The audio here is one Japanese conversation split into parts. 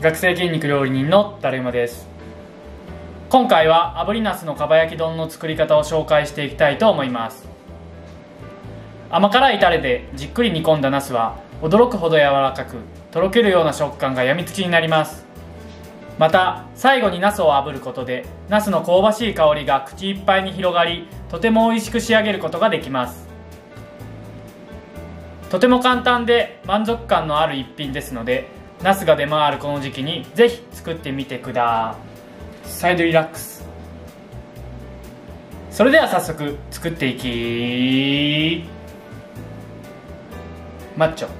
学生筋肉料理人のだるまです。今回は炙りなすのかば焼き丼の作り方を紹介していきたいと思います。甘辛いタレでじっくり煮込んだなすは驚くほど柔らかくとろけるような食感がやみつきになります。また最後にナスを炙ることでナスの香ばしい香りが口いっぱいに広がりとても美味しく仕上げることができます。とても簡単で満足感のある一品ですのでナスが出回るこの時期にぜひ作ってみてくだ。さいリラックス。それでは早速作っていきマッチョ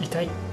痛い。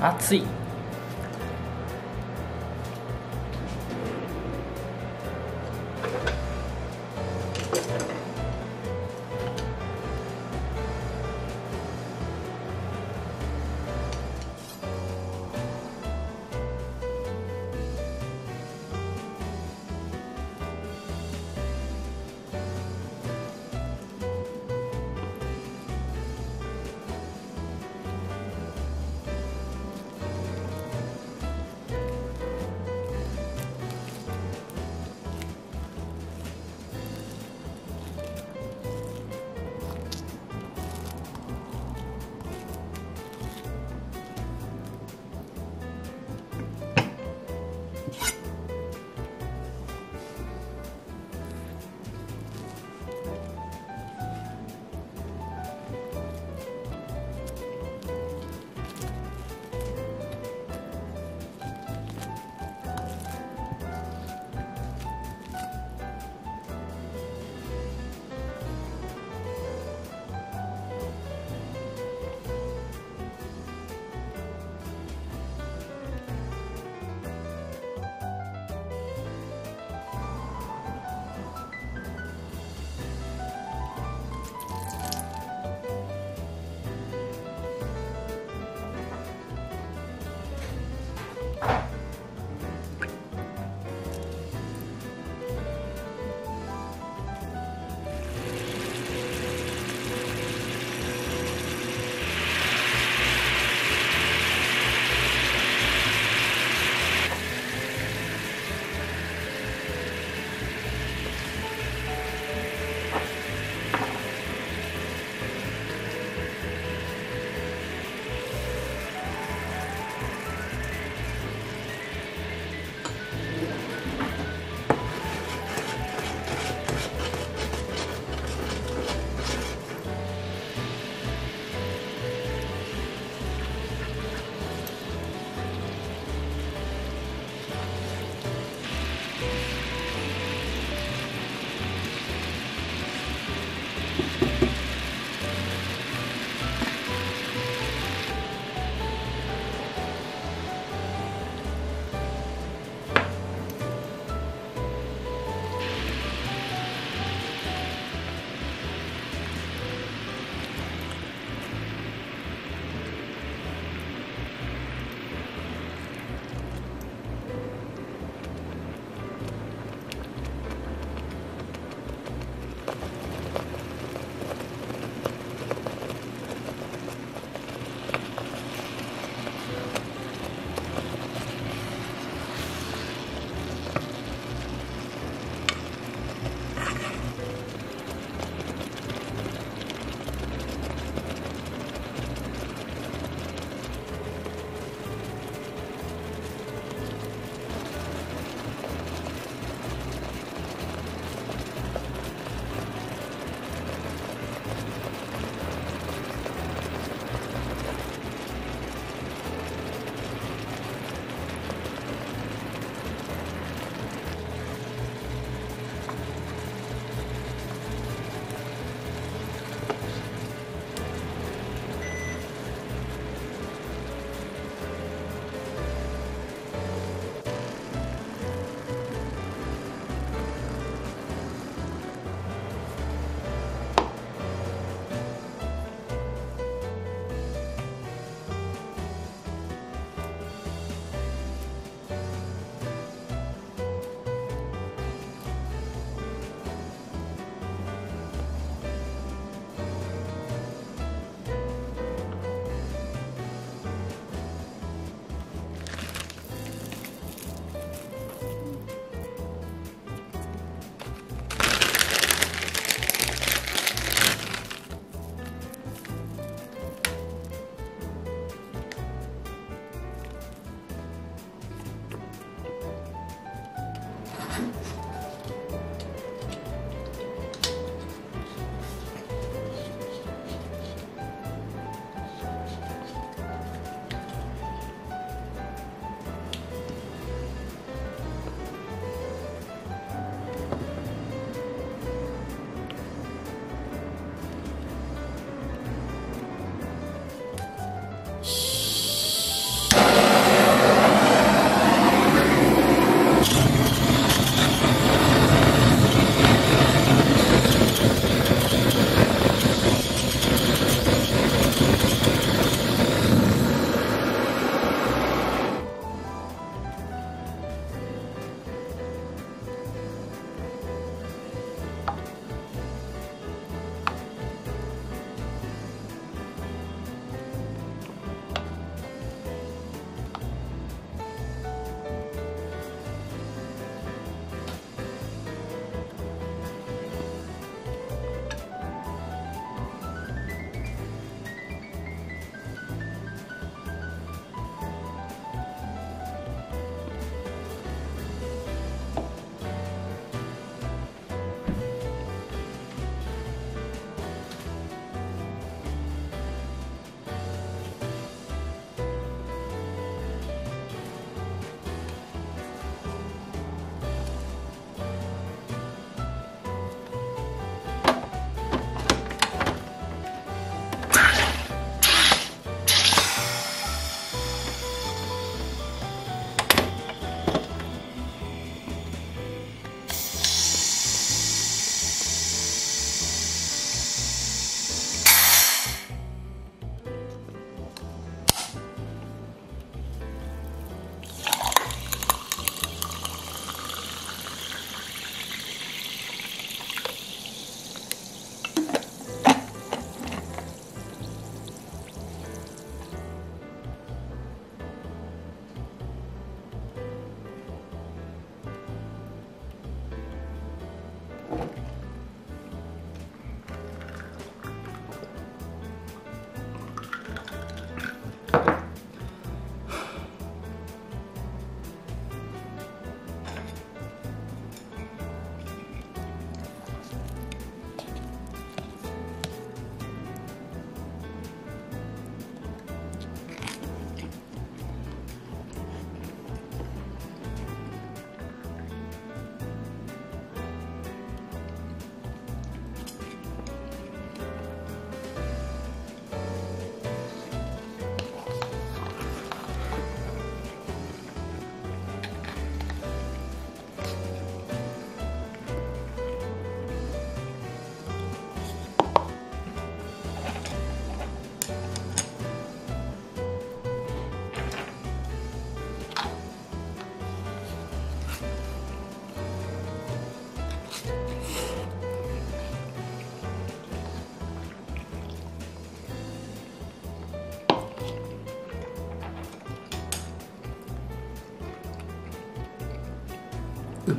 暑い。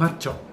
マッチョ